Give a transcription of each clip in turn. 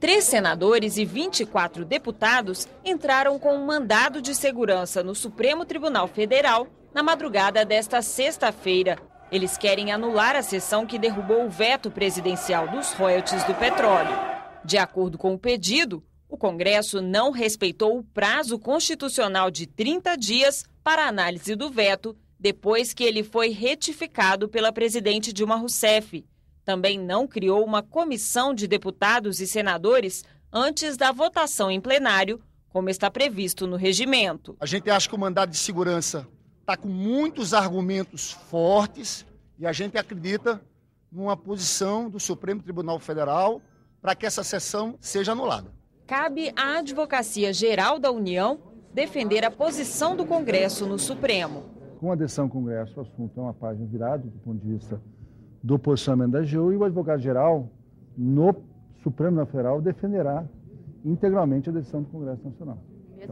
Três senadores e 24 deputados entraram com um mandado de segurança no Supremo Tribunal Federal na madrugada desta sexta-feira. Eles querem anular a sessão que derrubou o veto presidencial dos royalties do petróleo. De acordo com o pedido, o Congresso não respeitou o prazo constitucional de 30 dias para análise do veto depois que ele foi retificado pela presidente Dilma Rousseff. Também não criou uma comissão de deputados e senadores antes da votação em plenário, como está previsto no regimento. A gente acha que o mandado de segurança está com muitos argumentos fortes e a gente acredita numa posição do Supremo Tribunal Federal para que essa sessão seja anulada. Cabe à Advocacia Geral da União defender a posição do Congresso no Supremo com a decisão do Congresso, o assunto é uma página virada do ponto de vista do posicionamento da AGU e o advogado-geral, no Supremo Federal, defenderá integralmente a decisão do Congresso Nacional. É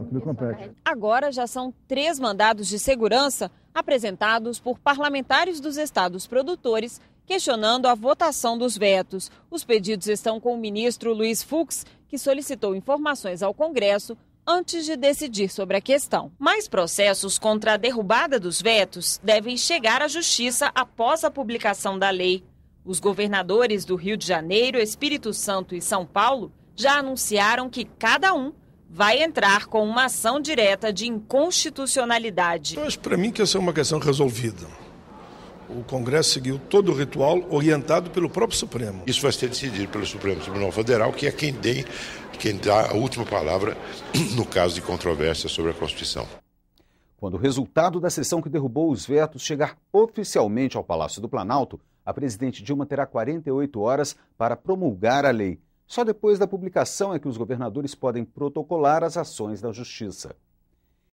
Agora já são três mandados de segurança apresentados por parlamentares dos estados produtores questionando a votação dos vetos. Os pedidos estão com o ministro Luiz Fux, que solicitou informações ao Congresso antes de decidir sobre a questão. Mais processos contra a derrubada dos vetos devem chegar à Justiça após a publicação da lei. Os governadores do Rio de Janeiro, Espírito Santo e São Paulo já anunciaram que cada um vai entrar com uma ação direta de inconstitucionalidade. Eu acho para mim que essa é uma questão resolvida. O Congresso seguiu todo o ritual orientado pelo próprio Supremo. Isso vai ser decidido pelo Supremo Tribunal Federal, que é quem tem quem dá a última palavra no caso de controvérsia sobre a Constituição. Quando o resultado da sessão que derrubou os vetos chegar oficialmente ao Palácio do Planalto, a presidente Dilma terá 48 horas para promulgar a lei. Só depois da publicação é que os governadores podem protocolar as ações da Justiça.